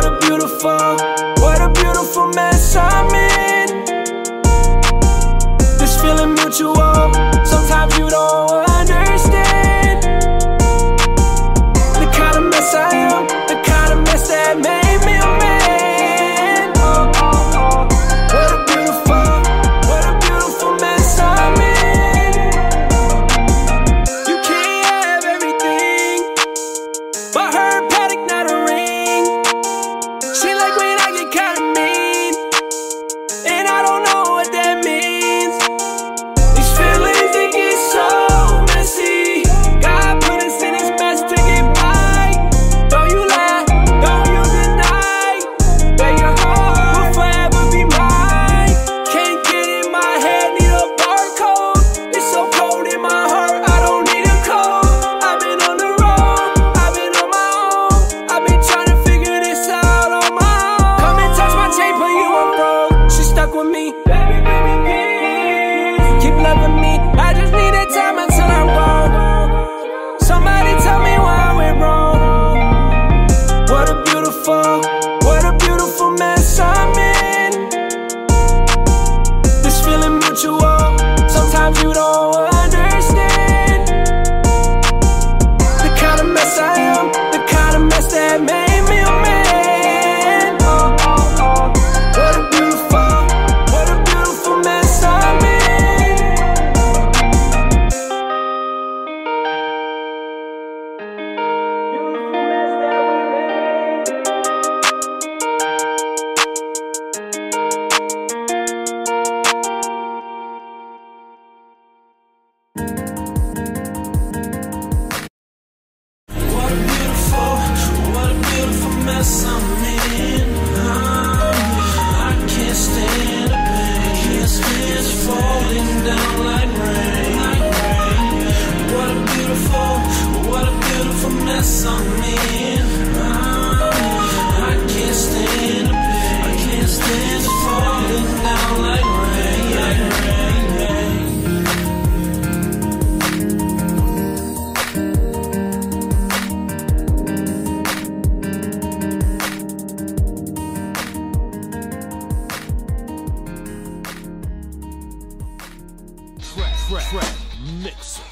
What a beautiful, what a beautiful man. mess. I can't stand the pain. I can't stand the falling down like rain. Track, mixer.